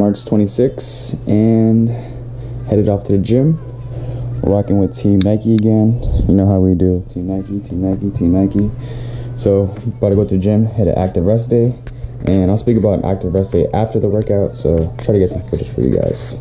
March 26 and headed off to the gym. Rocking with Team Nike again. You know how we do. Team Nike, Team Nike, Team Nike. So, about to go to the gym, hit an active rest day. And I'll speak about an active rest day after the workout. So, try to get some footage for you guys.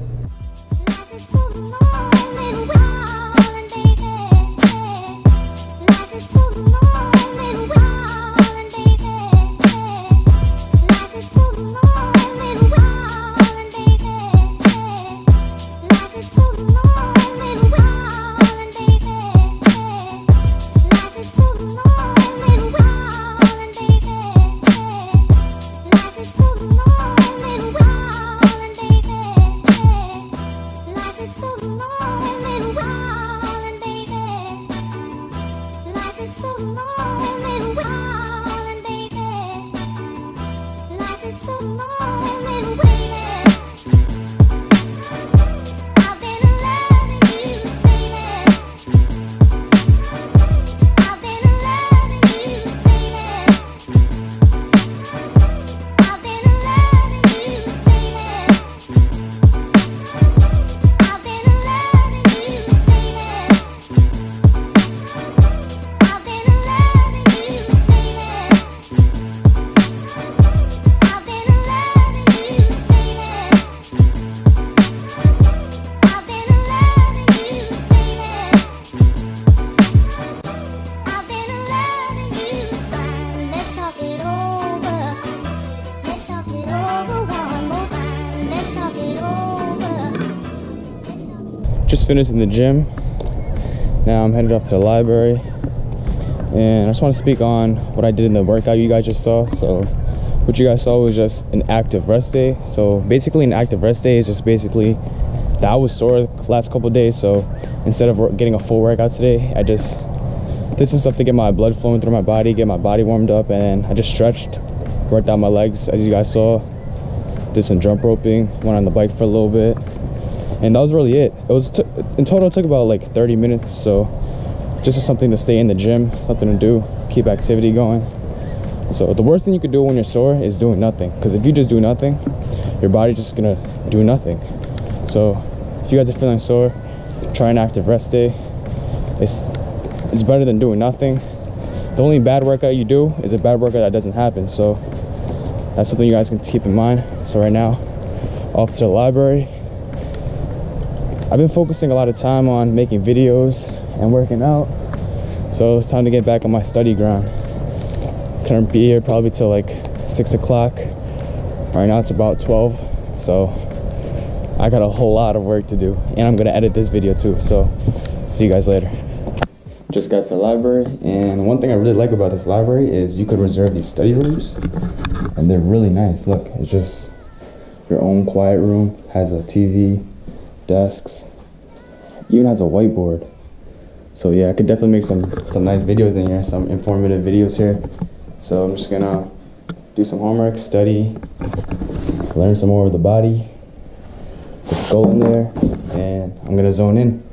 Just finished in the gym. Now i'm headed off to the library. And i just want to speak on what i did in the workout you guys just saw. So what you guys saw was just an active rest day. So basically an active rest day is just basically that I was sore the last couple days. So instead of getting a full workout today i just did some stuff to get my blood flowing through my body get my body warmed up and i just stretched worked out my legs as you guys saw. Did some jump roping went on the bike for a little bit and that was really it. It was in total it took about like 30 minutes so just something to stay in the gym something to do keep activity going. So the worst thing you could do when you're sore is doing nothing because if you just do nothing your body's just gonna do nothing. So if you guys are feeling sore try an active rest day. It's it's better than doing nothing. The only bad workout you do is a bad workout that doesn't happen so that's something you guys can keep in mind. So right now off to the library I've been focusing a lot of time on making videos and working out. So it's time to get back on my study ground. Couldn't be here probably till like six o'clock. Right now it's about 12. So I got a whole lot of work to do and I'm gonna edit this video too. So see you guys later. Just got to the library and one thing I really like about this library is you could reserve these study rooms and they're really nice. Look, it's just your own quiet room, has a TV, desks. Even has a whiteboard. So yeah i could definitely make some some nice videos in here some informative videos here. So i'm just gonna do some homework study learn some more of the body the skull in there and i'm gonna zone in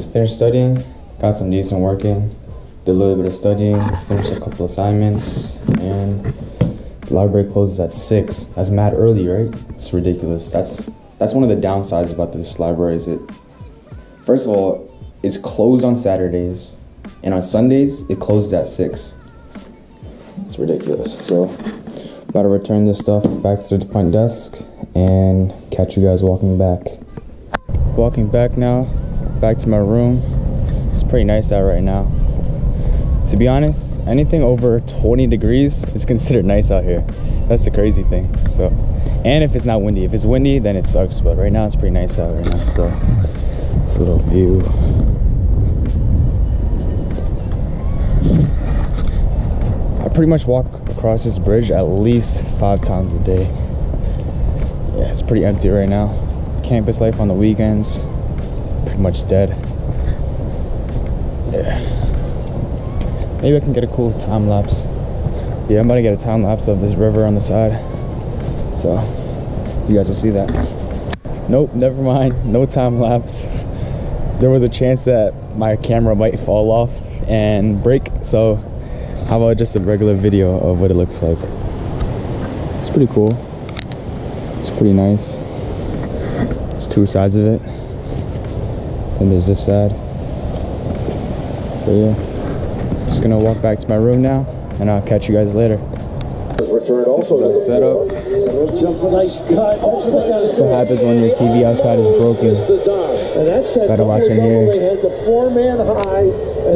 finished studying, got some decent work in, did a little bit of studying, finished a couple assignments, and the library closes at six. That's mad early, right? It's ridiculous. That's that's one of the downsides about this library. Is it? First of all, it's closed on Saturdays, and on Sundays it closes at six. It's ridiculous. So, to return this stuff back to the front desk and catch you guys walking back. Walking back now, back to my room. It's pretty nice out right now. To be honest anything over 20 degrees is considered nice out here. That's the crazy thing so. And if it's not windy if it's windy then it sucks but right now it's pretty nice out right now so. This little view. I pretty much walk across this bridge at least five times a day. Yeah it's pretty empty right now. Campus life on the weekends pretty much dead. Yeah. Maybe I can get a cool time lapse. Yeah, I'm about to get a time lapse of this river on the side. So you guys will see that. Nope, never mind. No time lapse. There was a chance that my camera might fall off and break. So how about just a regular video of what it looks like? It's pretty cool. It's pretty nice. It's two sides of it. And there's this side. So yeah, just gonna walk back to my room now and I'll catch you guys later. Also nice what happens when your TV outside is broken. Gotta watch in here.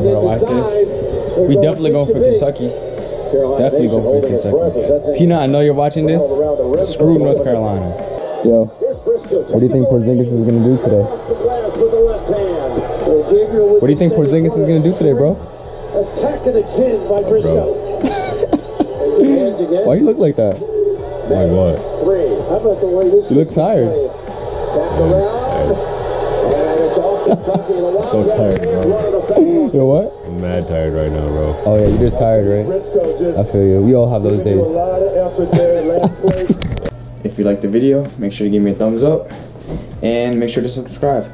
then watch this? We definitely go for. Kentucky. Definitely go for Kentucky. Peanut, I know you're watching this. Screw North Carolina. Yo, what do you think Porzingis is gonna do today? Off the glass with the left hand. With What do you think the Porzingis is gonna do today, bro? Attack to the chin by Briscoe. And good. Why you look like that? Like what? Three. How about the way this You look tired. Back around. And it's off Kentucky. And a So tired, bro. bro. You know what? I'm mad tired right now, bro. Oh yeah, you're just tired, right? Briscoe I feel you. We all have those giving you a days. lot of effort there. Last place. If you liked the video, make sure to give me a thumbs up and make sure to subscribe.